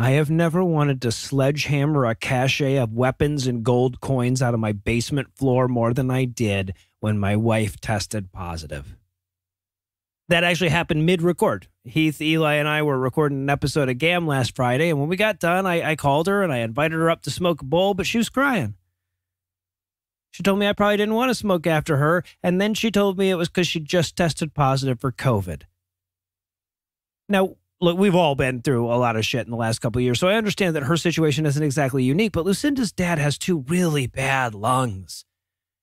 I have never wanted to sledgehammer a cache of weapons and gold coins out of my basement floor more than I did when my wife tested positive. That actually happened mid record. Heath, Eli, and I were recording an episode of GAM last Friday, and when we got done, I, I called her and I invited her up to smoke a bowl, but she was crying. She told me I probably didn't want to smoke after her, and then she told me it was because she just tested positive for COVID. Now, look, we've all been through a lot of shit in the last couple years, so I understand that her situation isn't exactly unique, but Lucinda's dad has two really bad lungs.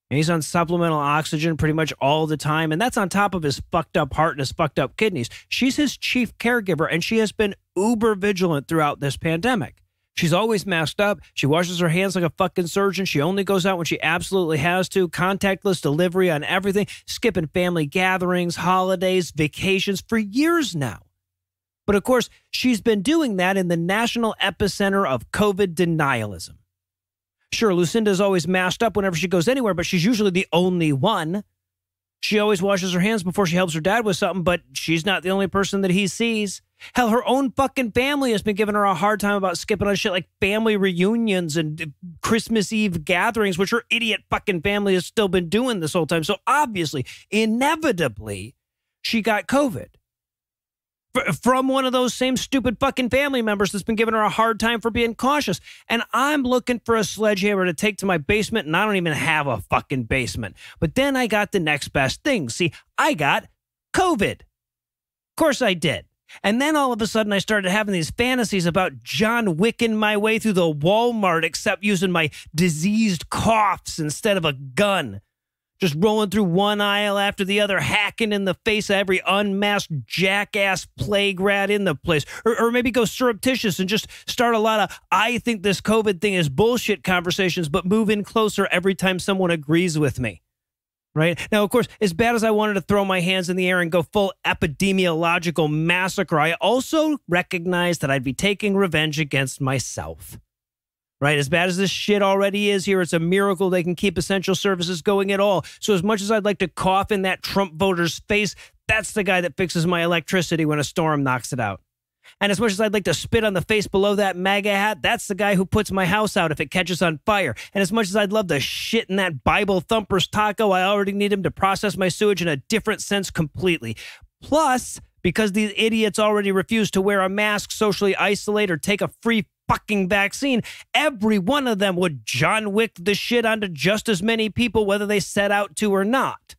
And he's on supplemental oxygen pretty much all the time, and that's on top of his fucked up heart and his fucked up kidneys. She's his chief caregiver, and she has been uber vigilant throughout this pandemic. She's always masked up. She washes her hands like a fucking surgeon. She only goes out when she absolutely has to. Contactless delivery on everything, skipping family gatherings, holidays, vacations for years now. But of course, she's been doing that in the national epicenter of COVID denialism. Sure, Lucinda's always masked up whenever she goes anywhere, but she's usually the only one. She always washes her hands before she helps her dad with something, but she's not the only person that he sees. Hell, her own fucking family has been giving her a hard time about skipping on shit like family reunions and uh, Christmas Eve gatherings, which her idiot fucking family has still been doing this whole time. So obviously, inevitably, she got COVID from one of those same stupid fucking family members that's been giving her a hard time for being cautious. And I'm looking for a sledgehammer to take to my basement, and I don't even have a fucking basement. But then I got the next best thing. See, I got COVID. Of course I did. And then all of a sudden, I started having these fantasies about John Wicking my way through the Walmart, except using my diseased coughs instead of a gun just rolling through one aisle after the other, hacking in the face of every unmasked jackass plague rat in the place. Or, or, maybe go surreptitious and just start a lot of, I think this COVID thing is bullshit conversations, but move in closer every time someone agrees with me. Right now, of course, as bad as I wanted to throw my hands in the air and go full epidemiological massacre, I also recognized that I'd be taking revenge against myself right? As bad as this shit already is here, it's a miracle they can keep essential services going at all. So, as much as I'd like to cough in that Trump voter's face, that's the guy that fixes my electricity when a storm knocks it out. And as much as I'd like to spit on the face below that MAGA hat, that's the guy who puts my house out if it catches on fire. And as much as I'd love to shit in that Bible thumper's taco, I already need him to process my sewage in a different sense completely. Plus, because these idiots already refuse to wear a mask, socially isolate, or take a free fucking vaccine, every one of them would John Wick the shit onto just as many people, whether they set out to or not.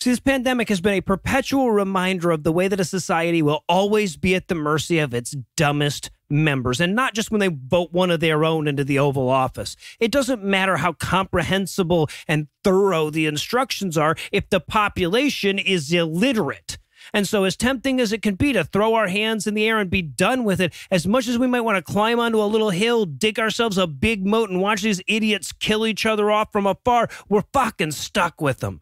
See, this pandemic has been a perpetual reminder of the way that a society will always be at the mercy of its dumbest members, and not just when they vote one of their own into the Oval Office. It doesn't matter how comprehensible and thorough the instructions are if the population is illiterate. And so, as tempting as it can be to throw our hands in the air and be done with it, as much as we might want to climb onto a little hill, dig ourselves a big moat, and watch these idiots kill each other off from afar, we're fucking stuck with them.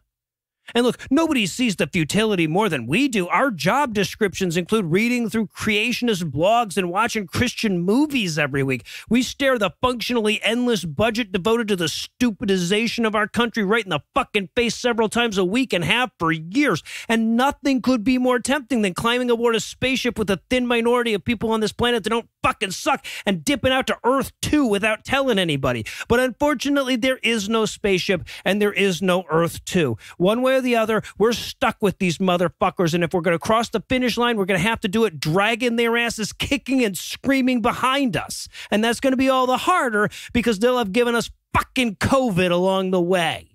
And look, nobody sees the futility more than we do. Our job descriptions include reading through creationist blogs and watching Christian movies every week. We stare the functionally endless budget devoted to the stupidization of our country right in the fucking face several times a week and have for years. And nothing could be more tempting than climbing aboard a spaceship with a thin minority of people on this planet that don't fucking suck and dipping out to Earth 2 without telling anybody. But unfortunately, there is no spaceship and there is no Earth 2. One way or the other, we're stuck with these motherfuckers. And if we're going to cross the finish line, we're going to have to do it dragging their asses, kicking and screaming behind us. And that's going to be all the harder because they'll have given us fucking COVID along the way.